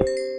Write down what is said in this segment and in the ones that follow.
you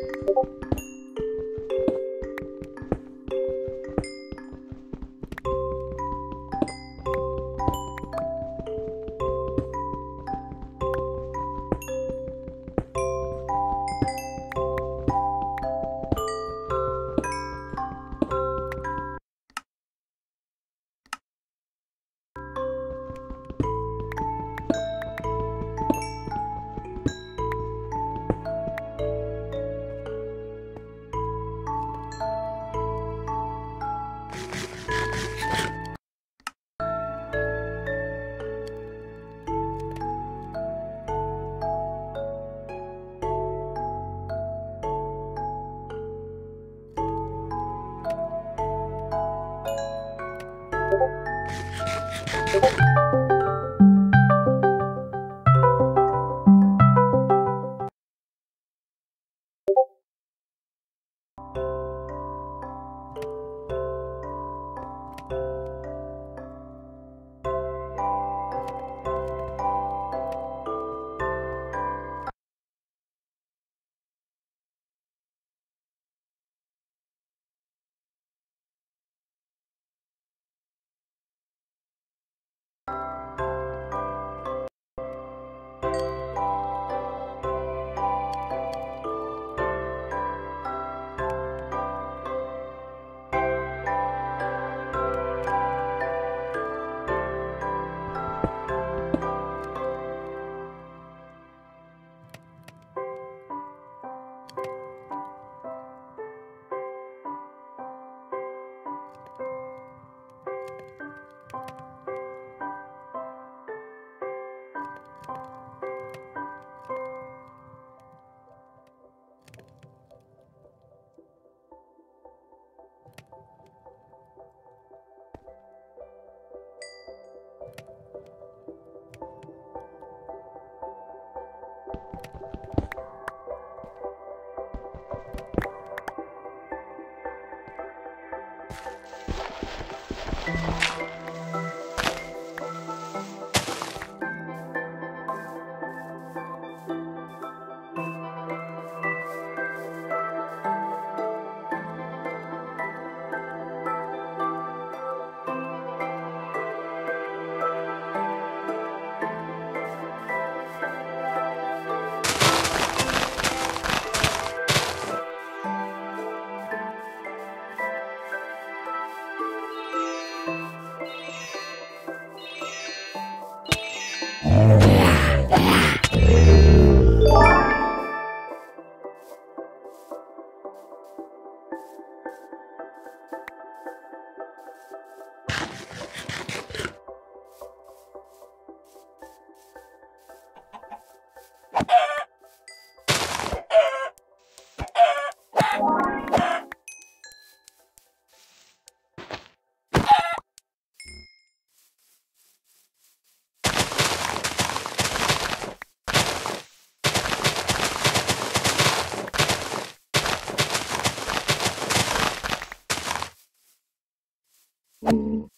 Oh.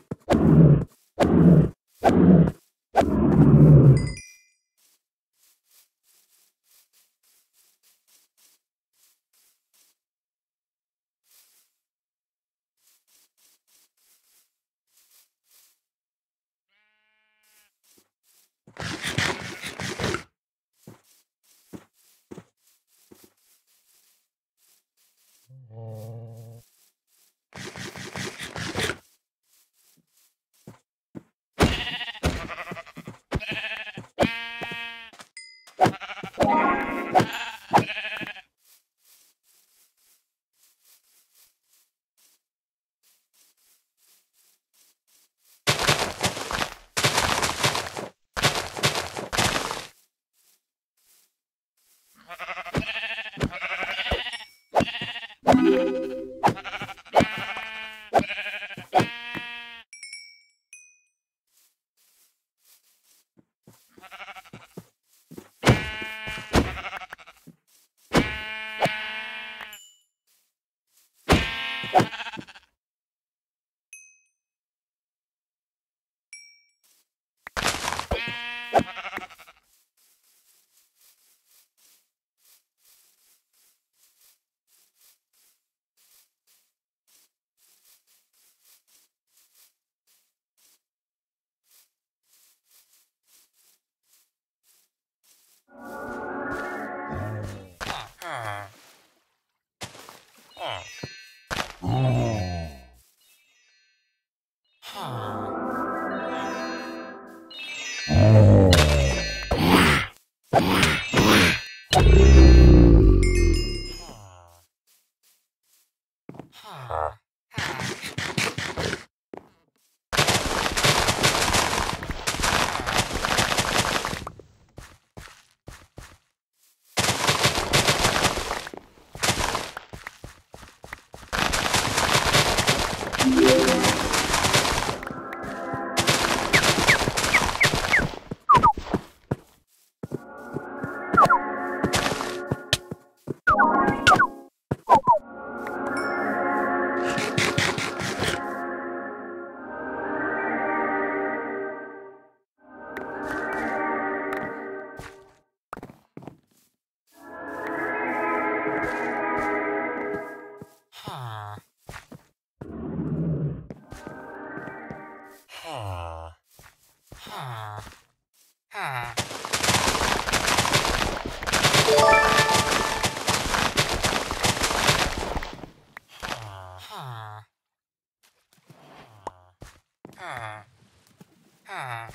Ah.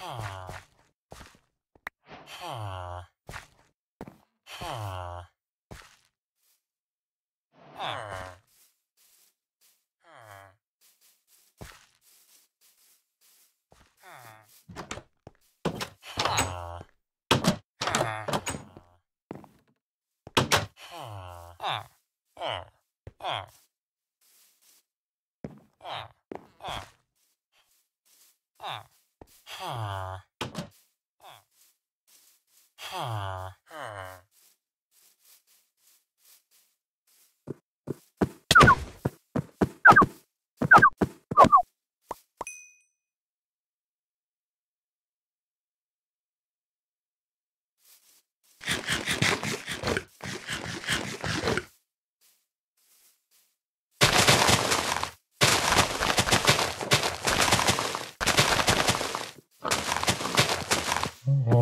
Ah. Uh.